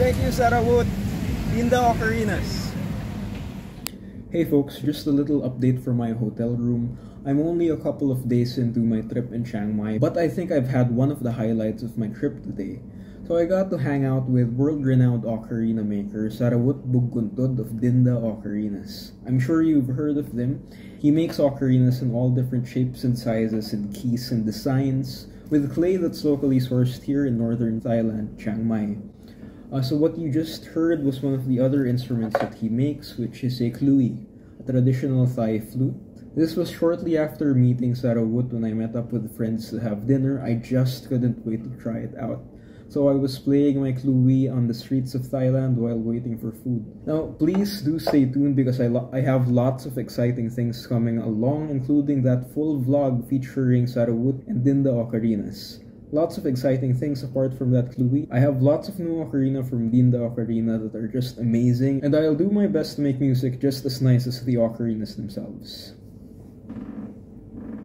nyo Sarawut, Dinda Ocarinas. Hey folks, just a little update from my hotel room. I'm only a couple of days into my trip in Chiang Mai, but I think I've had one of the highlights of my trip today. So I got to hang out with world-renowned ocarina maker Sarawut Bugkhuntod of Dinda Ocarinas. I'm sure you've heard of them. He makes ocarinas in all different shapes and sizes and keys and designs, with clay that's locally sourced here in northern Thailand, Chiang Mai. Uh, so what you just heard was one of the other instruments that he makes, which is a khlui, a traditional Thai flute. This was shortly after meeting Sarawut when I met up with friends to have dinner. I just couldn't wait to try it out. So I was playing my khlui on the streets of Thailand while waiting for food. Now, please do stay tuned because I, I have lots of exciting things coming along, including that full vlog featuring Sarawut and Dinda Ocarinas. Lots of exciting things apart from that khlui. I have lots of new ocarina from Dinda Ocarina that are just amazing, and I'll do my best to make music just as nice as the ocarinas themselves.